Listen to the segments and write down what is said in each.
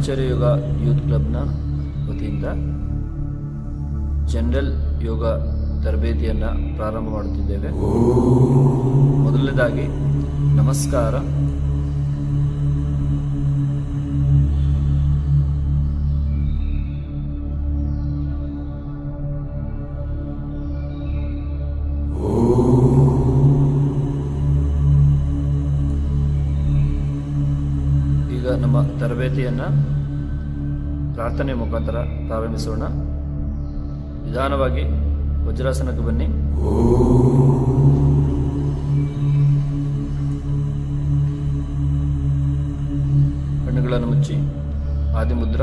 ಬ್ರಹ್ಮಚರ್ಯ ಯೋಗ ಯೂತ್ ಕ್ಲಬ್ನ ವತಿಯಿಂದ ಜನರಲ್ ಯೋಗ ತರಬೇತಿಯನ್ನು ಪ್ರಾರಂಭ ಮಾಡುತ್ತಿದ್ದೇವೆ. ಮೊದಲನೇದಾಗಿ ನಮಸ್ಕಾರ. ನಮ್ಮ ತರಬೇತಿಯನ್ನು ಪ್ರಾರ್ಥನೆ ಮುಖಾಂತರ ಪ್ರಾರಂಭಿಸೋಣ. ನಿಧಾನವಾಗಿ ವಜ್ರಾಸನಕ್ಕೆ ಬನ್ನಿ. ಕಣ್ಣುಗಳನ್ನು ಮುಚ್ಚಿ ಆದಿಮುದ್ರ.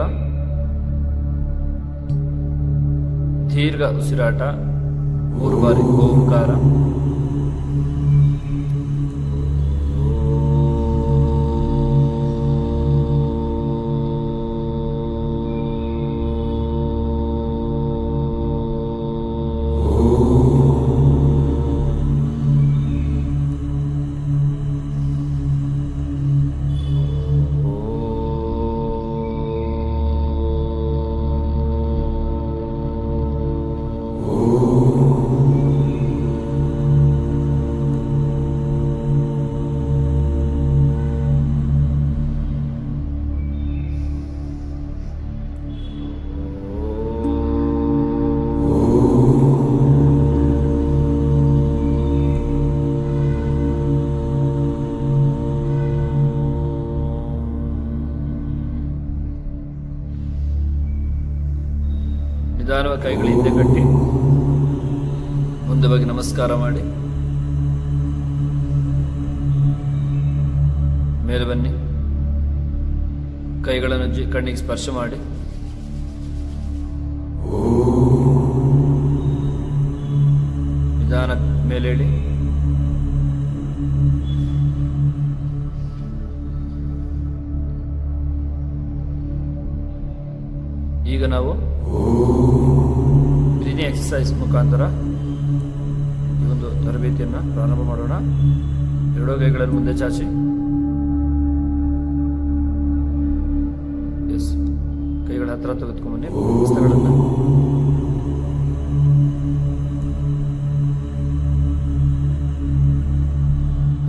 ದೀರ್ಘ ಉಸಿರಾಟ ಮೂರು ಬಾರಿ ಓಂಕಾರ. ನಮಸ್ಕಾರ ಮಾಡಿ. ಮೇಲೆ ಬನ್ನಿ. ಕೈಗಳನ್ನು ಕಣ್ಣಿಗೆ ಸ್ಪರ್ಶ ಮಾಡಿ. ಕೈಗಳನ್ನು ಮುಂದೆ ಚಾಚಿ ಎಸ್ ಕೈಗಳ ಹತ್ರ ತೆಗೆದುಕೊಂಬನ್ನಿ ಹಸ್ತಗಳನ್ನು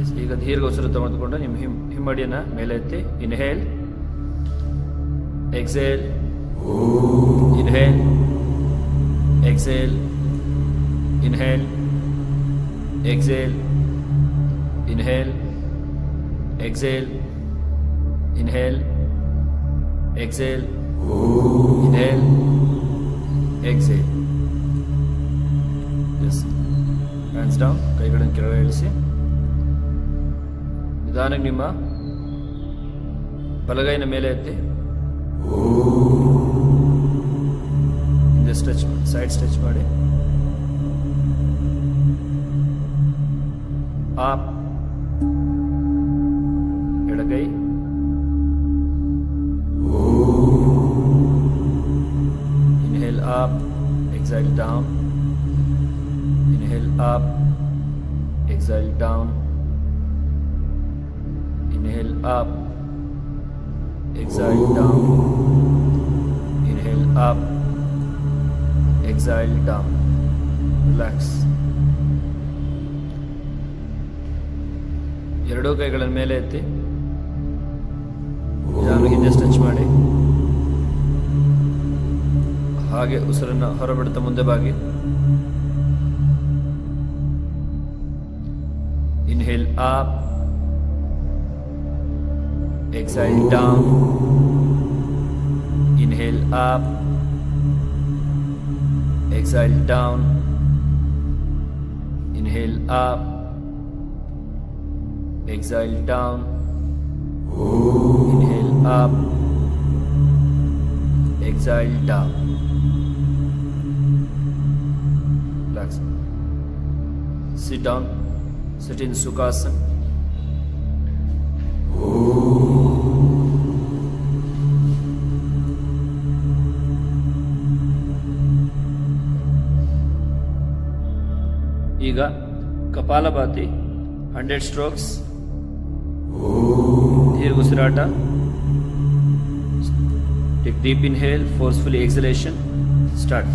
ಎಸ್, ಈಗ ದೀರ್ಘ ಉಸಿರು ತೆಗೆದುಕೊಂಡು ನಿಮ್ಮ ಹಿಮ್ ಹಿಮ್ಮಡಿಯನ್ನು ಮೇಲೆ ಎತ್ತಿ inhale exhale Inhale. Exhale. Inhale. Exhale. Inhale. Exhale. Inhale. Exhale. Inhale. Exhale. Yes. Hands down. ಕೈಗಳನ್ನು ಕೆಳಗೆ ಇಳಿಸಿ ನಿಧಾನಕ್ಕೆ ನಿಮ್ಮ ಬಲಗೈನ ಮೇಲೆ ಎತ್ತಿ ಹಿಂದೆ ಸ್ಟ್ರೆಚ್ ಸೈಡ್ ಸ್ಟ್ರೆಚ್ ಮಾಡಿ up exhale down inhale up exhale down inhale up exhale down inhale up exhale down relax ಎರಡೂ ಕೈಗಳನ್ನು ಮೇಲೆ ಎತ್ತಿ ನಿಧಾನ ಹಿಂದೆ ಸ್ಟ್ರೆಚ್ ಮಾಡಿ ಹಾಗೆ ಉಸಿರನ್ನು ಹೊರಬಿಡುತ್ತಾ ಮುಂದೆ ಬಾಗಿ inhale up exhale down inhale up exhale down inhale up exhale down inhale up exhale down sit down sit in sukhasana ಈಗ ಕಪಾಲಭಾತಿ ಹಂಡ್ರೆಡ್ ಸ್ಟ್ರೋಕ್ಸ್ ದೀರ್ಘ ಉಸಿರಾಟ Take deep inhale, forcefully exhalation. Start.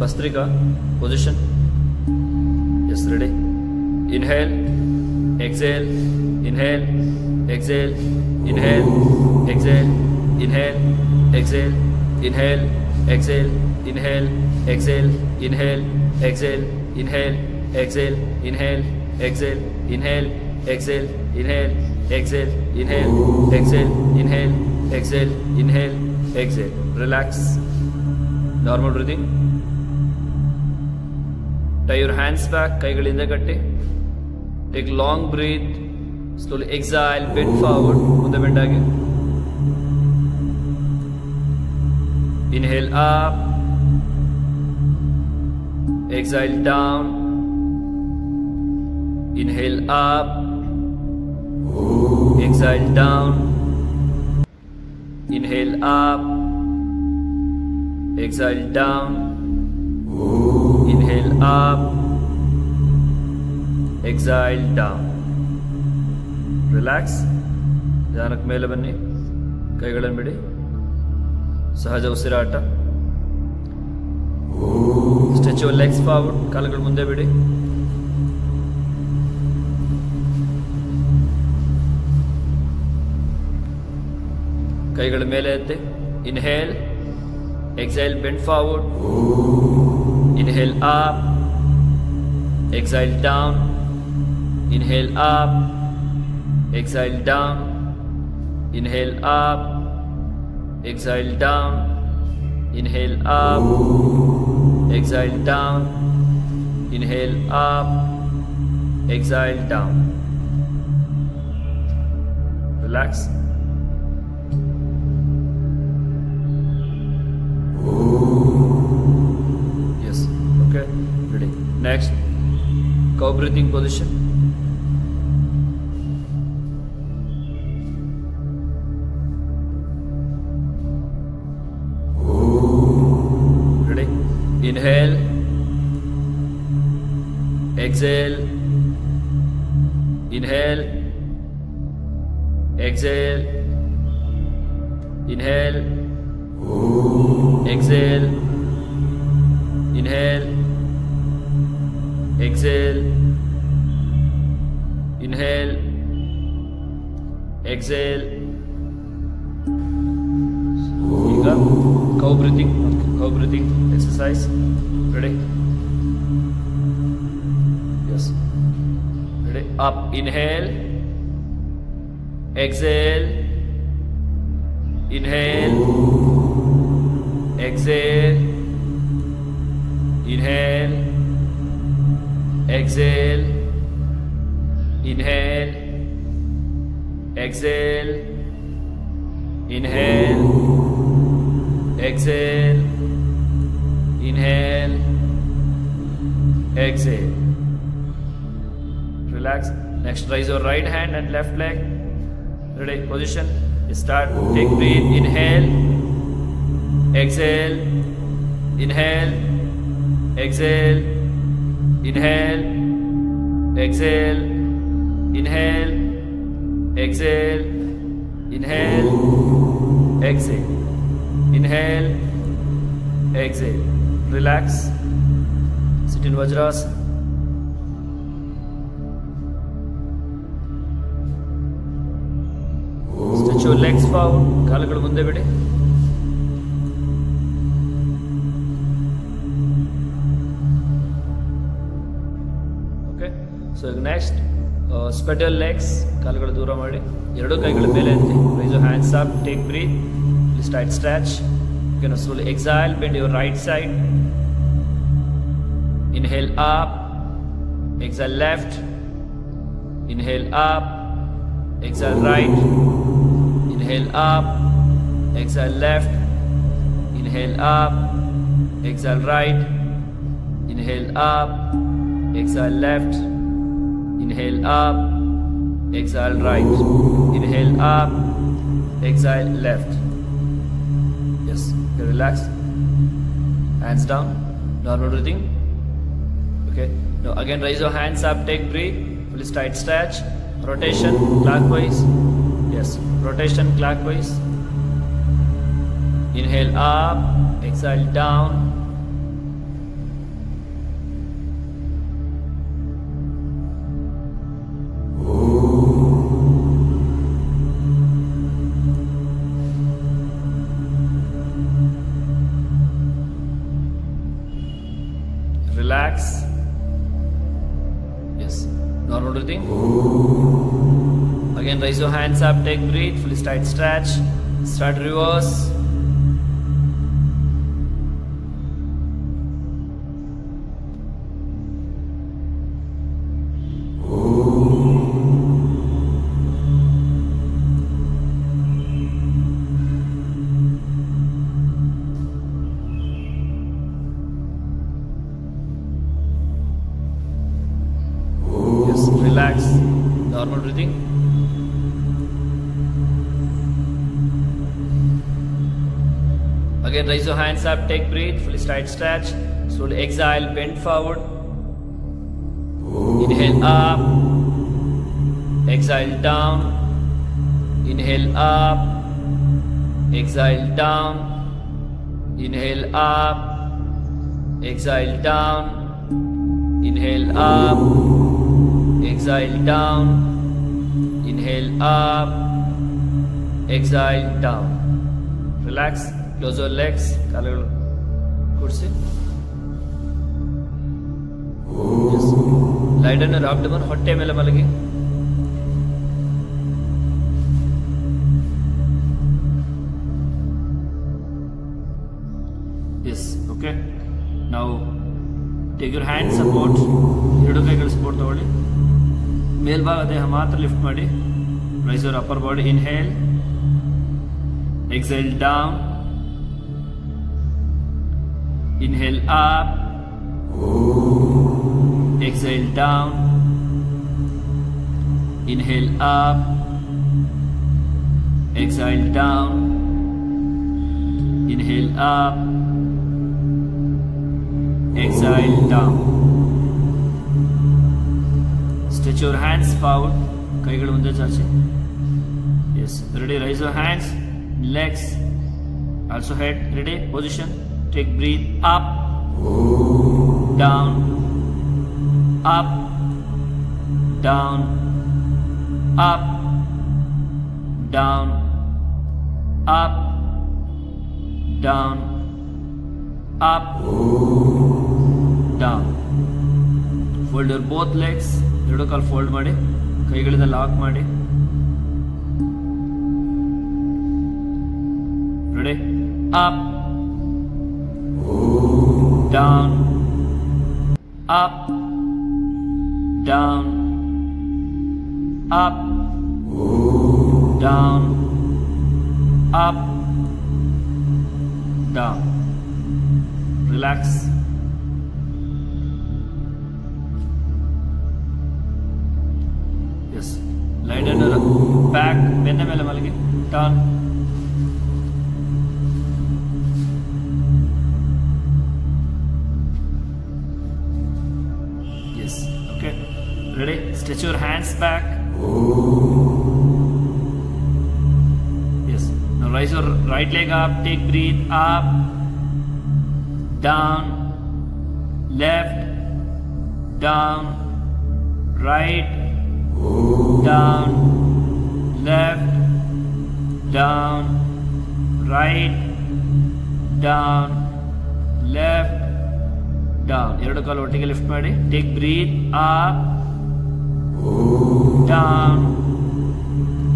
Bhastrika position yesterday inhale exhale inhale exhale inhale exhale inhale exhale inhale exhale inhale exhale inhale exhale inhale exhale inhale exhale inhale exhale inhale exhale inhale exhale inhale exhale inhale exhale relax normal breathing normal breathing tie your hands back ಕೈಗಳಿಂದ ಕಟ್ಟಿ take long breath slowly exhale bend forward ಮುಂದೆ bend ಆಗಿ inhale up exhale down inhale up exhale down inhale up exhale down inhale up exhale down relax ನಿಧಾನಕ್ಕೆ ಮೇಲೆ ಬನ್ನಿ ಕೈಗಳನ್ನು ಬಿಡಿ ಸಹಜ ಉಸಿರಾಟ ಸ್ಟ್ರೆಚ್ ಯುವರ್ ಲೆಗ್ಸ್ ಫಾರ್ವರ್ಡ್ ಕಾಲುಗಳು ಮುಂದೆ ಬಿಡಿ ಕೈಗಳ ಮೇಲೆ ಎತ್ತಿ inhale exhale bend forward Inhale up, exhale down. Inhale up, exhale down. Inhale up, exhale down. Inhale up, exhale down. Inhale up, exhale down. Relax. Next. Cow breathing position. Ready. Inhale. Exhale. Inhale. Exhale. Inhale. Exhale. Inhale Exhale. Inhale. Exhale. ಈಗ cow breathing cow breathing exercise ready yes ready up inhale exhale inhale exhale inhale exhale. Inhale. Exhale. Inhale. Exhale. Inhale. Exhale. Relax. Next raise your right hand and left leg. Ready? Position. Start. Take breathe inhale. Exhale. Inhale. Exhale inhale exhale inhale exhale inhale exhale inhale exhale relax sit in vajrasana stretch your legs forward ಕಾಲುಗಳು ಮುಂದೆ ಬಿಡಿ so ಈಗ next ಸ್ಪೆಡಲ್ legs ಕಾಲುಗಳು ದೂರ ಮಾಡಿ ಎರಡು ಕೈಗಳ ಮೇಲೆ ಎತ್ತಿ raise hands up take breath straight stretch you can slowly exhale bend your right side inhale up exhale left inhale up exhale right inhale up exhale left inhale up exhale right inhale up exhale left inhale up exhale right. Inhale up exhale left. Yes relax. Hands down normal breathing okay now again raise your hands up take breathe fully tight stretch. Rotation clockwise. Yes rotation clockwise. Inhale up exhale down hands up take breathe fully tight stretch. Start reverse again raise your hands up take breath, fully tight stretch. Slowly exhale bend forward. Inhale up. Exhale down. Inhale up. Exhale down. Inhale up. Exhale down. Inhale up. Exhale down. Inhale up. Exhale down. Relax close your legs ಕಾಲುಗಳು ಕೂಡಿಸಿ ಲೈಡನ್ ರಾಬ್ಡಮನ್ ಹೊಟ್ಟೆ ಮೇಲೆ ಮಲಗಿ S okay ನಾವು take your hand support ಎರಡು ಕೈಗಳು support ತಗೊಳ್ಳಿ ಮೇಲ್ಭಾಗ ದೇಹ ಮಾತ್ರ ಲಿಫ್ಟ್ ಮಾಡಿ raise your upper body inhale exhale down inhale up exile down inhale up exile down inhale up exhale down stretch your hands forward ಕೈಗಳು ಮುಂದೆ ಚಾಚಿ yes ready raise your hands legs also head ready position take breath up down up down up down up down up down. Fold your both legs ಎರಡು ಕಾಲು fold ಮಾಡಿ ಕೈಗಳಿಂದ lock ಮಾಡಿ ready up down, up, down, up, down, up, down. Relax. Yes. Lie down, back, bend the melon, turn. Ready stretch your hands back S now raise your right leg up take breathe up down left down right down, left, down, right, down, left, down. ಎರಡು ಕಾಲು ಒಟ್ಟಿಗೆ lift ಮಾಡಿ take breathe up down,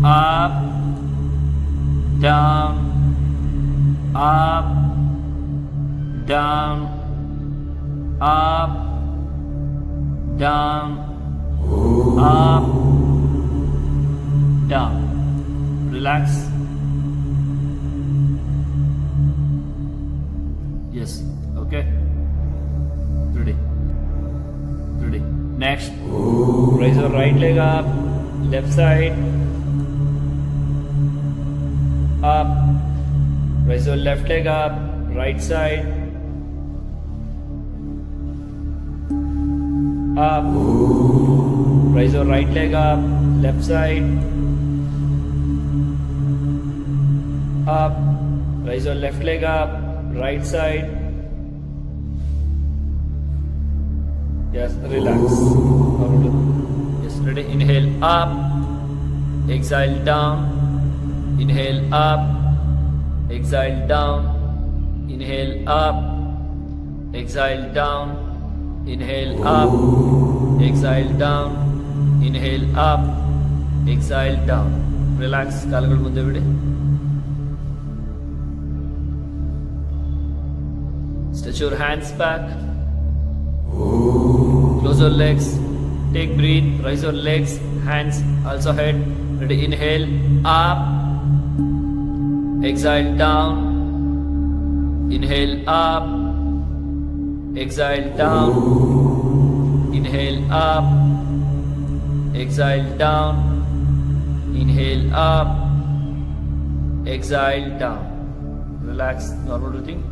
up, down, up, down, up, down, up, down. Relax. Next. Raise your right leg up. Left side. Up. Raise your left leg up. Right side. Up. Raise your right leg up. Left side. Up. Raise your left leg up. Right side. Yes, relax. Yes, ready? Inhale up. Exhale down. Inhale up. Exhale down. Inhale up. Exhale down. Inhale up. Exhale down. Inhale up. Exhale down. Relax ಕಾಲುಗಳು ಮುಂದೆ ಬಿಡಿ Stretch your hands back. Close your legs. Take breathe. Raise your legs. Hands also head. Ready. Inhale up. Exhale down. Inhale up. Exhale down. Inhale up. Exhale down. Inhale up. Exhale down. Relax. Normal breathing.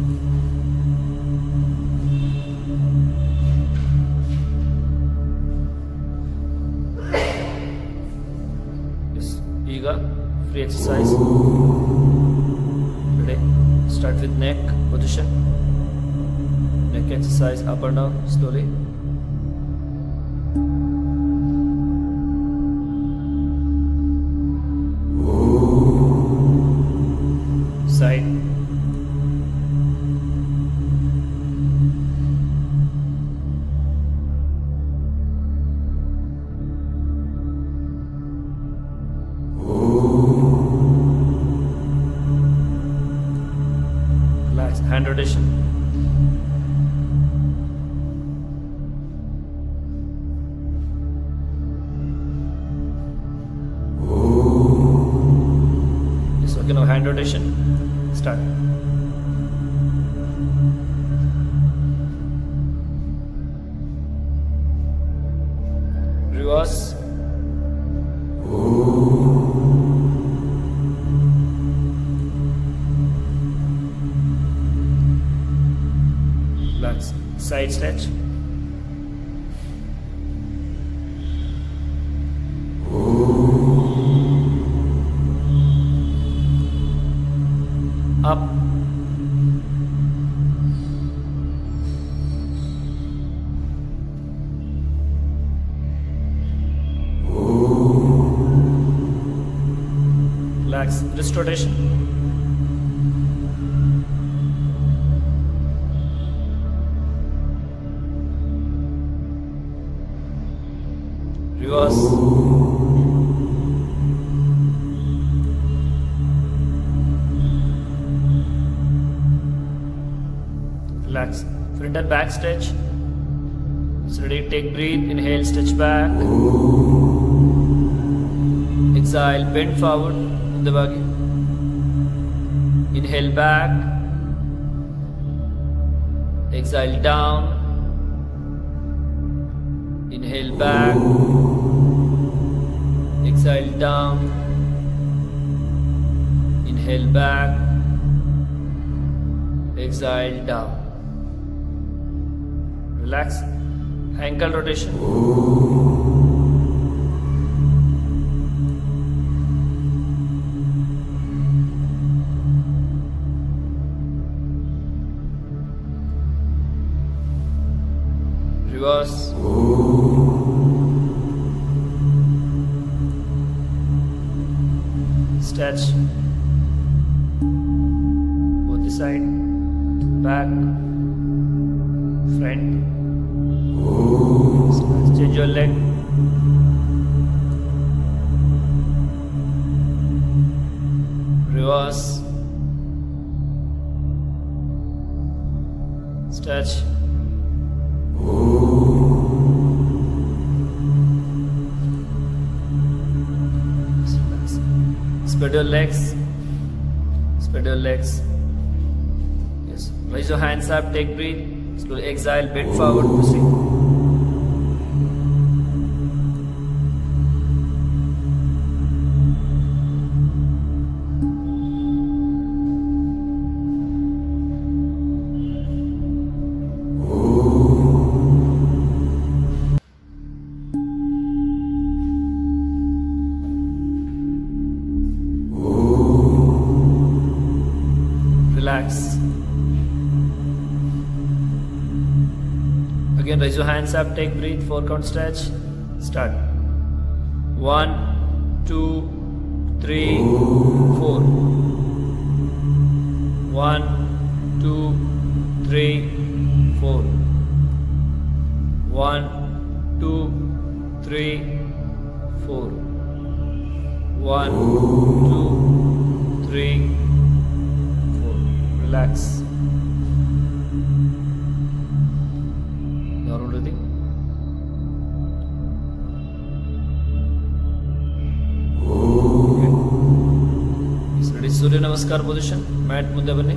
with neck position. Neck exercise up and down slowly. Side Exhale, bend forward in the body. Inhale back. Exhale down. Inhale back. Exhale down. Inhale back. Exhale down. Relax. Ankle rotation. Reverse. Stretch. Legs. Spread your legs. Yes. Raise your hands up. Take breathe. Slowly exhale. Bend forward. Proceed. Hands up. Take breathe. Four count stretch. Start. One, two, three, four. One, two, three, four. One, two, three, four. One, two, three, four. Relax. सूर्य नमस्कार position mat मुद्दे बने।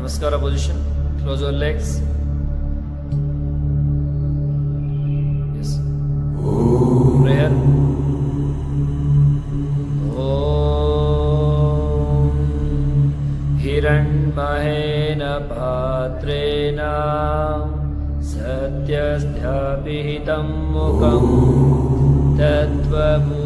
नमस्कार position close your legs हिरण्महेन पात्रेण सत्यस्थापितं मुखं। तत्त्वमू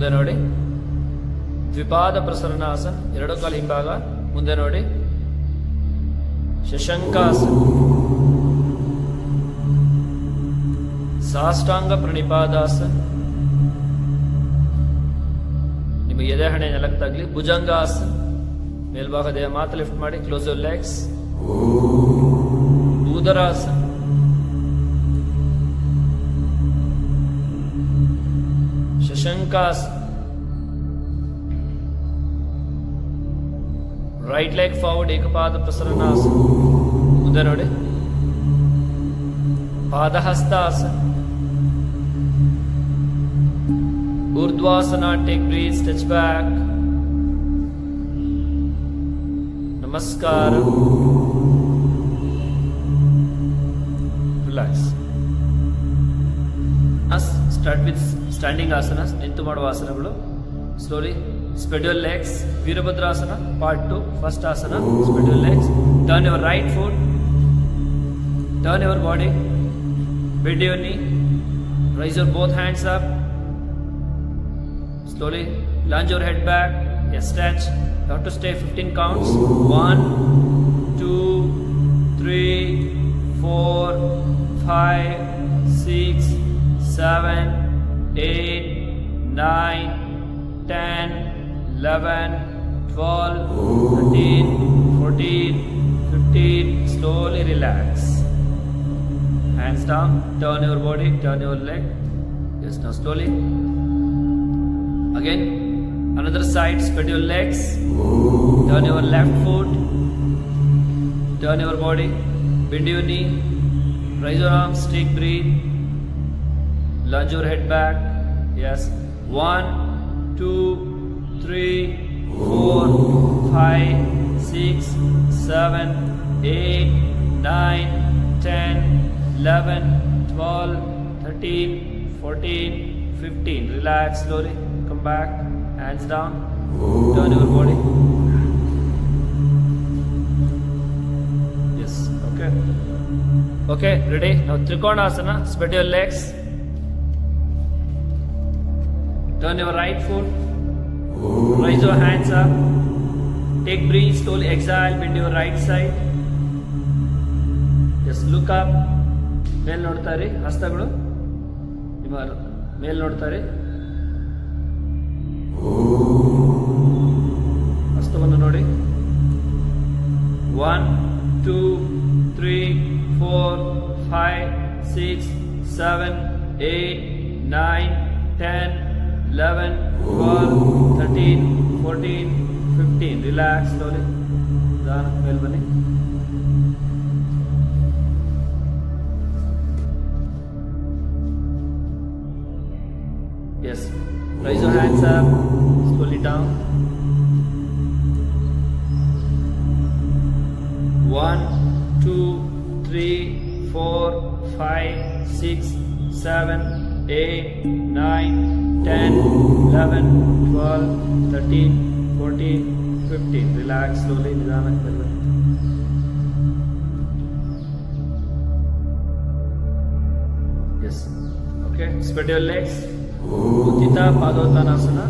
ಮುಂದೆ ನೋಡಿ. ದ್ವಿಪಾದ ಪ್ರಸರಣಾಸನ ಎರಡು ಕಾಲು ಹಿಂಭಾಗ ಮುಂದೆ ನೋಡಿ. ಶಶಂಕಾಸನ ಸಾಷ್ಟಾಂಗ ಪ್ರಣಿಪಾದಾಸ. ನಿಮಗೆ ಎದೆ ಹಣೆ ನೆಲಕ್ಕೆ ತಗಲಿ ಭುಜಂಗಾಸನ ಮೇಲ್ಭಾಗ ದೇಹ ಮಾತ್ರ ಲಿಫ್ಟ್ ಮಾಡಿ close legs Udarasana Shankas. Right leg forward, Ekapada Prasaranas. Udarode. Padahastas. Urdhvasana, take breathe, stretch back. Namaskar. Relax. Us start with standing asana ನಿಂತು ಮಾಡುವ ಆಸನಗಳು slowly spread your legs Virabhadrasana part two first asana spread your legs turn your right foot turn your body bend your knee raise your both hands up slowly lunge your head back yes stretch you have to stay 15 counts One, two, three, four, five, six, seven, eight, nine, ten, eleven, twelve, thirteen, fourteen, fifteen. slowly relax. Hands down turn your body turn your leg. Yes now slowly. Again another side spread your legs. Turn your left foot. Turn your body. Bend your knee. Raise your arms take breathe lunge your head back yes one two three four five six, seven, eight, nine, ten, eleven, twelve, thirteen, fourteen, fifteen. Relax slowly. Come back. Hands down. Turn your body. Yes. Okay. Okay. Ready? Now Trikonasana. Spread your legs. Turn your right foot. Raise your hands up. Take breathe slowly. Exhale. Bend your right side. Just look up. ಮೇಲ್ ನೋಡ್ತಾ ಇರಿ ಹಸ್ತಗಳು ನಿಮ್ಮ ಮೇಲ್ ನೋಡ್ತಾ ಇರಿ ಹಸ್ತವನ್ನು ನೋಡಿ one two three four five six seven eight nine ten 11, 12, 13, 14, 15. Relax slowly. Done. Well, bunny. Yes. Raise your hands up. Slowly down. One, two, three, four, five, six, seven. 8, 9, 10, 11, 12, 13, 14, 15. Relax slowly, ನಿಧಾನಕ್ಕೆ ಬರಬೇಕು yes okay spread your legs ಉಚಿತ ಪಾದೋತಾನಾಸನ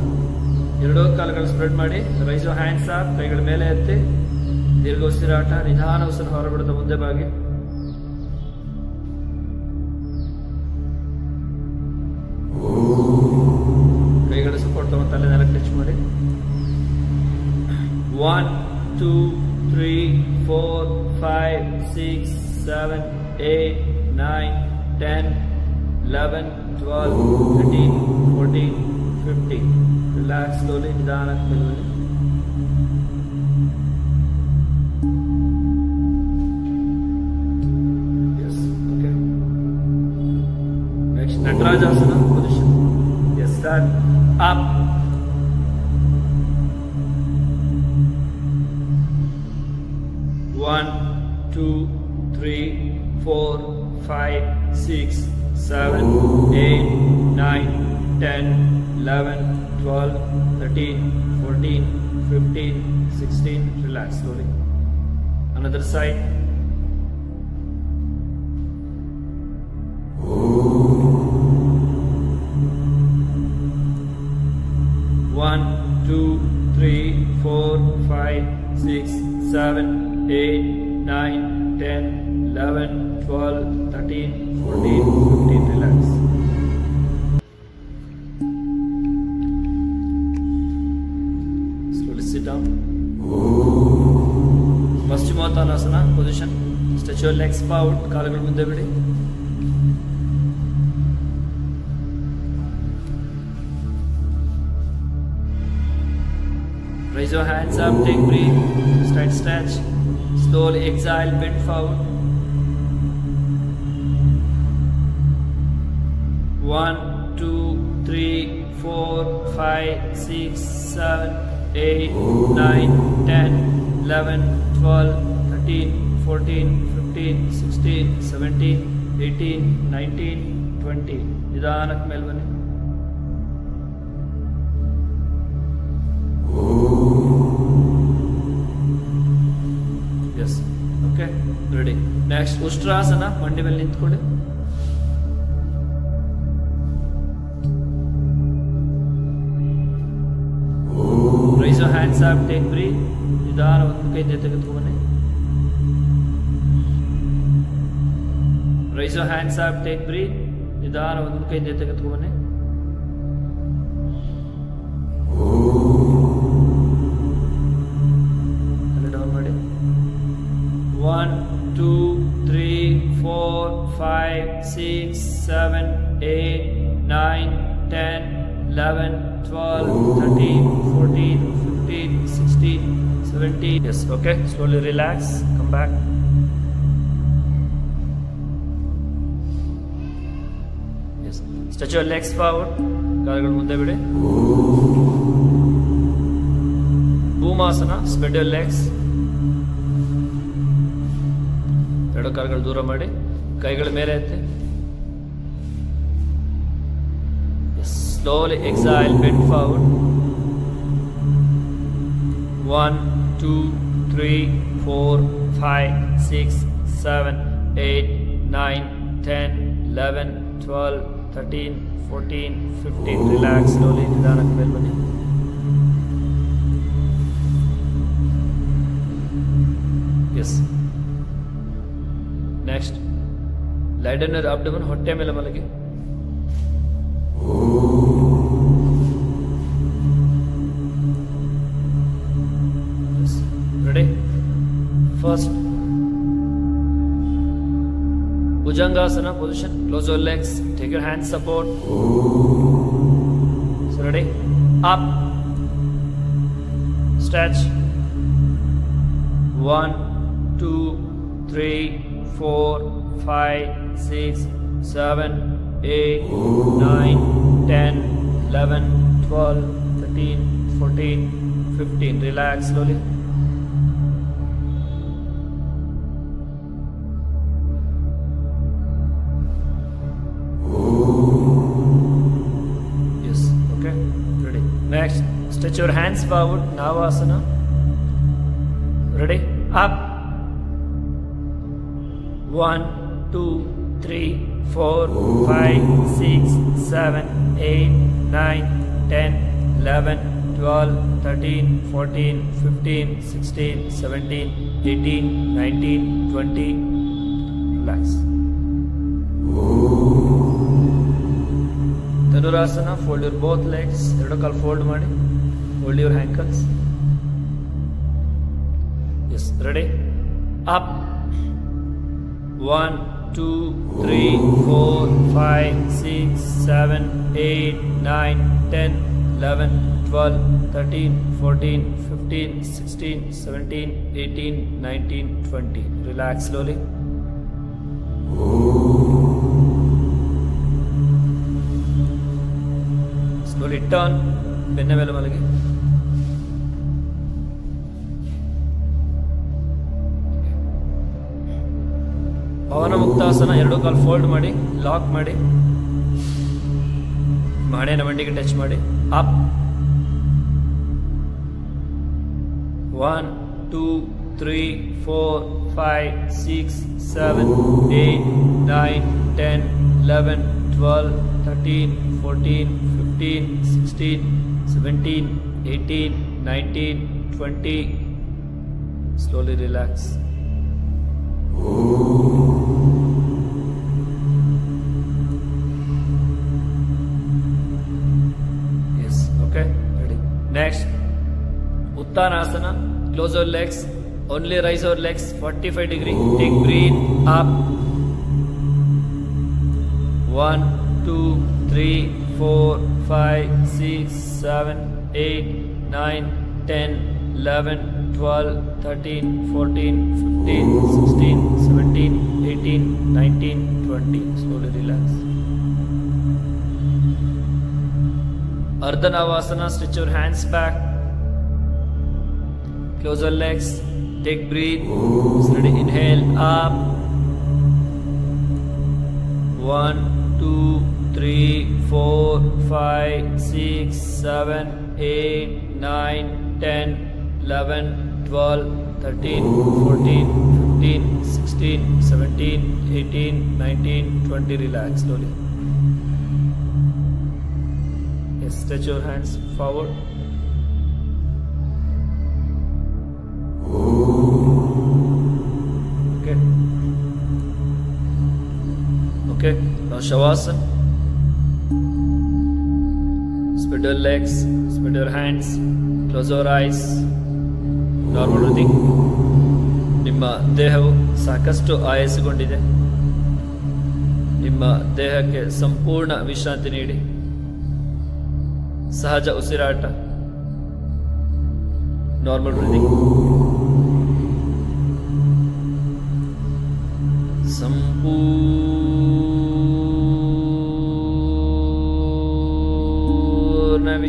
ಎರಡೂ ಕಾಲುಗಳು spread ಮಾಡಿ rice hands of ಕೈಗಳ ಮೇಲೆ ಎತ್ತಿ ದೀರ್ಘ ಉಸಿರಾಟ ನಿಧಾನ ಉಸಿರು ಹೊರಬಿಡುತ್ತೆ ಬಾಗಿ করে one two three four five six seven eight nine ten eleven twelve thirteen fourteen fifteen relax slowly নিদানক মিলবে Natrajasana position. Yes, stand up. Two, three, four, five, six, seven, eight, nine, ten, eleven, twelve, thirteen, fourteen, fifteen, sixteen. Relax slowly. Another side. One, two, three, four, five, six, seven, eight, nine, 10, 11, 12, 13, 14, 15, relax. sit down. Paschimottanasana position. Stretch your legs forward. కాలు కూడా ముందే పెడి exile bent found. One, two, three, four, five, six, seven, eight, nine, ten, eleven, twelve, thirteen, fourteen, fifteen, sixteen, seventeen, eighteen, nineteen, twenty. निदानक मेल ಉಷ್ಟ್ರಾಸನ ಮಂಡಿ ಮೇಲೆ ನಿಂತ್ಕೊಳ್ಳಿ raise hands up take breath ನಿಧಾನ ಒಂದು ಕೈಯಿಂದ ತೆಗೆದುಕೊಂಬನ್ನಿ raise hands up take breath ನಿಧಾನ ಒಂದು ಕೈಯಿಂದ ತೆಗೆದುಕೊಂಬನ್ನಿ ತಲೆ ಡೌನ್ ಮಾಡಿ. One 5, 6, 7, 8, 9, 10, 11, 12, 13, 14, 15, 16, 17. Yes, okay. Slowly relax. Come back. Yes. Stretch your legs forward. ಕಾಲುಗಳು ಮುಂದೆ ಬಿಡಿ ಭೂಮಾಸನ ಸ್ಪ್ರೆಡ್ ಲೆಗ್ಸ್ ಎರಡು ಕಾಲುಗಳು ದೂರ ಮಾಡಿ कईगढ़ में रहते slowly exhale been found one two three four five six seven eight nine ten eleven twelve thirteen fourteen fifteen relax slowly निदान मेल बनी। ಲೈಡನರ್ ಅಬ್ಡಮನ್ ಹೊಟ್ಟೆ ಮೇಲೆ ಮಲಗಿ ready first Bhujangasana position. Close your legs. Take your hands support. So ready? Up. Stretch. One, two, three, four, five, six, seven, eight, nine, ten, eleven, twelve, thirteen, fourteen, fifteen. Relax slowly. Yes, okay, ready. Next, stretch your hands forward, Navasana. Ready? Up. One, four, five, six, seven, eight, nine, ten, eleven, twelve, thirteen, fourteen, fifteen, sixteen, seventeen, eighteen, nineteen, twenty. Relax. Tadurasana, fold your both legs. Vertical fold ಮಾಡಿ Hold your ankles. Yes, ready? Up. One. two, three, four, five, six, seven, eight, nine, ten, eleven, twelve, thirteen, fourteen, fifteen, sixteen, seventeen, eighteen, nineteen, twenty. Relax slowly. Slowly turn. Bend Benne velu malagi. Pawanmuktasana ಎರಡು ಕಾಲು fold ಮಾಡಿ lock ಮಾಡಿ ಮಾಡೇನ ಮಂಡಿಗೆ touch ಮಾಡಿ up one two three four five six seven eight nine ten eleven twelve thirteen fourteen fifteen sixteen seventeen eighteen nineteen twenty slowly relax Yes, Uttanasana. Close your legs. Only rise your legs 45 degree. Take breathe up. One, two, three, four, five, six, seven, eight, nine, ten, eleven, twelve, thirteen, fourteen, fifteen, sixteen, seventeen, eighteen, nineteen, twenty. Slowly relax. Ardhanavasana, stretch your hands back. Close your legs. Take breathe. Steady inhale up. One, two, three, four, five, six, seven, eight, nine, ten, eleven, twelve, thirteen, fourteen, fifteen, sixteen, seventeen, eighteen, nineteen, twenty. Relax slowly. Stretch your hands forward. Okay. Now Shavasana. Spread your legs, spread your hands, close your eyes. Normal breathing. ನಿಮ್ಮ ದೇಹವು ಸಾಕಷ್ಟು ಆಯಾಸಗೊಂಡಿದೆ ನಿಮ್ಮ ದೇಹಕ್ಕೆ ಸಂಪೂರ್ಣ ವಿಶ್ರಾಂತಿ ನೀಡಿ ಸಹಜ ಉಸಿರಾಟ ನಾರ್ಮಲ್ ಬ್ರೀದಿಂಗ್ ಸಂಪೂರ್ಣ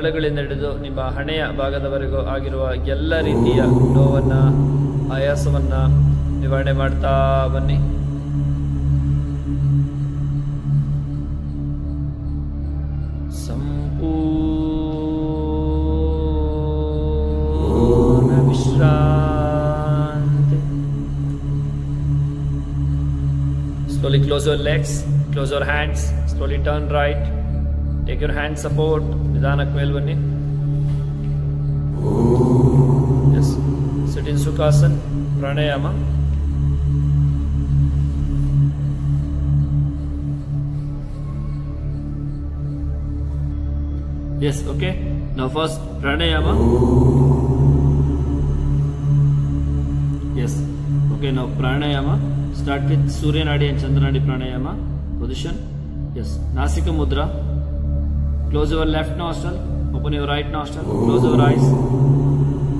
ಬೆರಳುಗಳಿಂದ ಹಿಡಿದು ನಿಮ್ಮ ಹಣೆಯ ಭಾಗದವರೆಗೂ ಆಗಿರುವ ಎಲ್ಲ ರೀತಿಯ ನೋವನ್ನು ಆಯಾಸವನ್ನು ನಿವಾರಣೆ ಮಾಡ್ತಾ ಬನ್ನಿ ಸಂಪೂರ್ಣ ವಿಶ್ರಾಂತಿ your legs, close your hands, slowly turn right. Take your hand support ನಿಧಾನಕ್ಕೆ ಮೇಲೆ ಬನ್ನಿ yes sit in sukhasan pranayama yes okay ನಾವು ಫಸ್ಟ್ ಪ್ರಾಣಾಯಾಮ ಎಸ್ ಓಕೆ ನಾವು pranayama start with suryanadi and chandranadi pranayama position yes nasika mudra Close your left nostril. Open your right nostril. Close your eyes.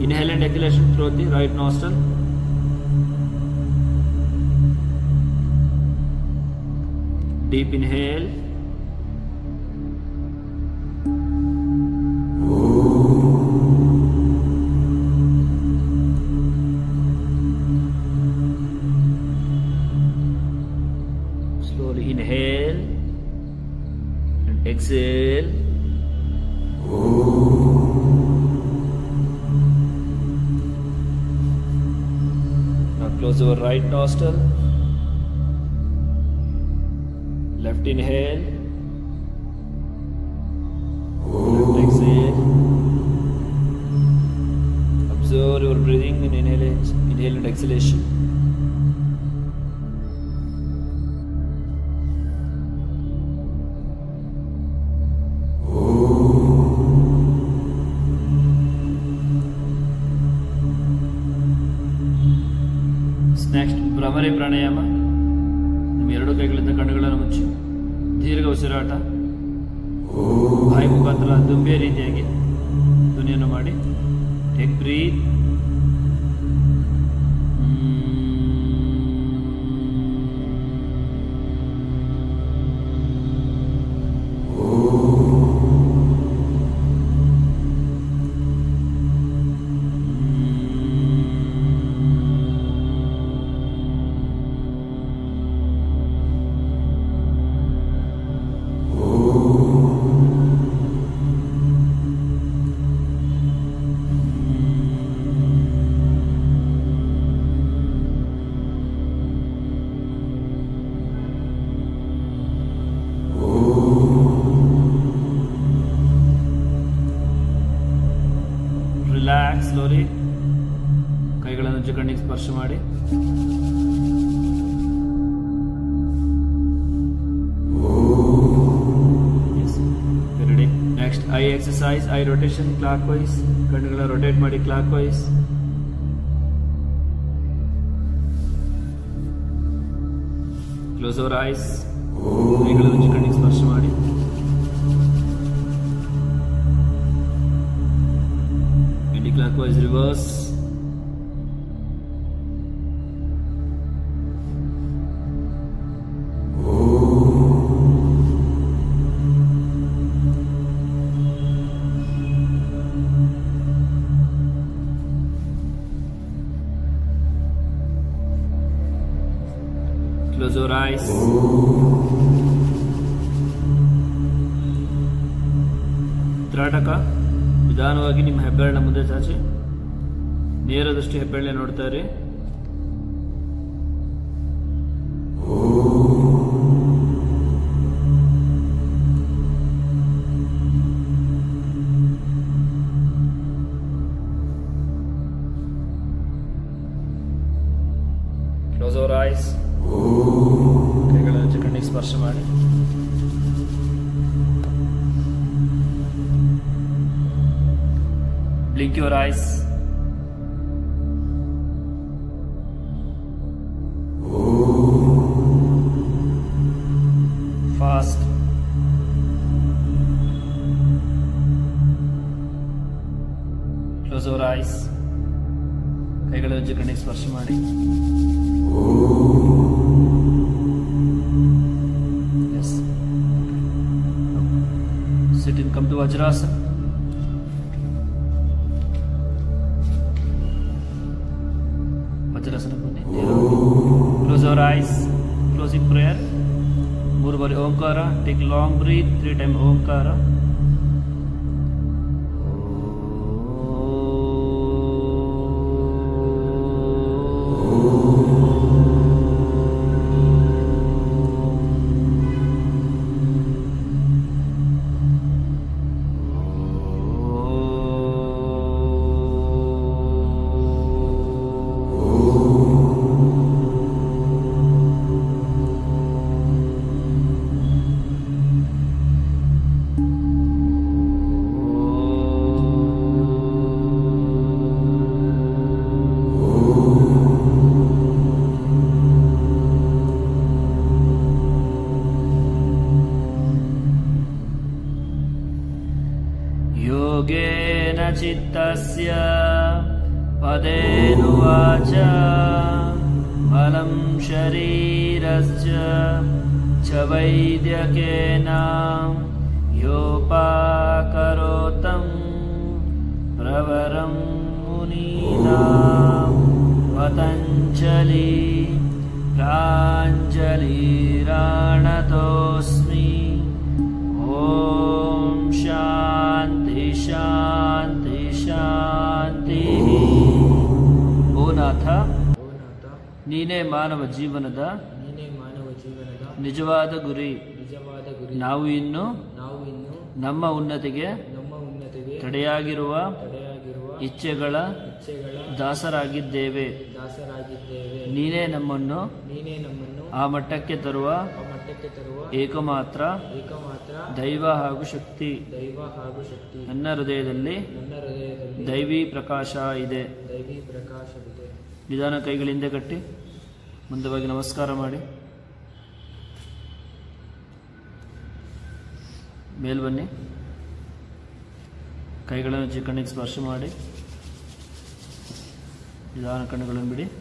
Inhale and exhalation through the right nostril. Deep inhale. Slowly inhale and exhale. Right nostril. Left inhale. Left exhale. Observe your breathing in inhalation, inhale and exhalation. Next bhramari pranayama ನಿಮ್ಮ ಎರಡು ಕೈಗಳಿಂದ ಕಣ್ಣುಗಳನ್ನು ಮುಚ್ಚಿ. ದೀರ್ಘ ಉಸಿರಾಟ. ಬಾಯಿ ಮುಖಾಂತರ ದುಂಬೆ ರೀತಿಯಾಗಿ ಧ್ವನಿಯನ್ನು ಮಾಡಿ. Take breath I rotation clockwise ಕಣ್ಣುಗಳ ರೊಟೇಟ್ ಮಾಡಿ clockwise close our eyes ಮುಂದೆ ಚಾಚಿ. ನೇರ ದೃಷ್ಟಿ ಹೆಬ್ಬೆಳ್ಳೆ ನೋಡ್ತಾ ಇರಿ. Close your eyes. ಕೈಗಳ ಉಜ್ಜು ಕಣ್ಣಿಗೆ ಸ್ಪರ್ಶ ಮಾಡಿ ಎಸ್ ವಜ್ರಾಸನ ವಜ್ರಾಸನ ಬನ್ನಿ close our eyes closing prayer ಮೂರು ಬಾರಿ ಓಂಕಾರ take long breath three time ಓಂಕಾರ शरीरस्य च वैद्यकेन योपाकरोतं प्रवरं मुनीनाम् पतञ्जलि प्राञ्जलिराणतोऽस्मि। ॐ शान्ति शान्ति शान्ति। ನೀನೇ ಮಾನವ ಜೀವನದ ನೀನೇ ಮಾನವ ಜೀವನದ ನಿಜವಾದ ಗುರಿ. ನಿಜವಾದ ಗುರಿ. ನಾವು ಇನ್ನು ನಾವು ಇನ್ನು ನಮ್ಮ ಉನ್ನತಿಗೆ ನಮ್ಮ ಉನ್ನತಿಗೆ ತಡೆಯಾಗಿರುವ ತಡೆಯಾಗಿರುವ ಇಚ್ಛೆಗಳ ಇಚ್ಛೆಗಳ ದಾಸರಾಗಿದ್ದೇವೆ. ದಾಸರಾಗಿದ್ದೇವೆ. ನೀನೇ ನಮ್ಮನ್ನು ನೀನೇ ನಮ್ಮನ್ನು ಆ ಮಟ್ಟಕ್ಕೆ ತರುವ ಮಟ್ಟಕ್ಕೆ ತರುವ ಏಕಮಾತ್ರ ಏಕಮಾತ್ರ ದೈವ ಹಾಗೂ ಶಕ್ತಿ. ದೈವ ಹಾಗೂ ಶಕ್ತಿ. ನನ್ನ ಹೃದಯದಲ್ಲಿ ನನ್ನ ಹೃದಯದಲ್ಲಿ ದೈವಿ ಪ್ರಕಾಶ ಇದೆ. ದೈವಿ ಪ್ರಕಾಶವಿದೆ. ನಿಧಾನ ಕೈಗಳಿಂದ ಕಟ್ಟಿ. ಮುಂದೆ ಹೋಗಿ ನಮಸ್ಕಾರ ಮಾಡಿ. ಮೇಲ್ ಬನ್ನಿ. ಕೈಗಳನ್ನು ಚಿಕ್ಕಣ್ಣಿಗೆ ಕಣ್ಣಿಗೆ ಸ್ಪರ್ಶ ಮಾಡಿ. ನಿಧಾನ ಕಣ್ಣುಗಳನ್ನು ಬಿಡಿ.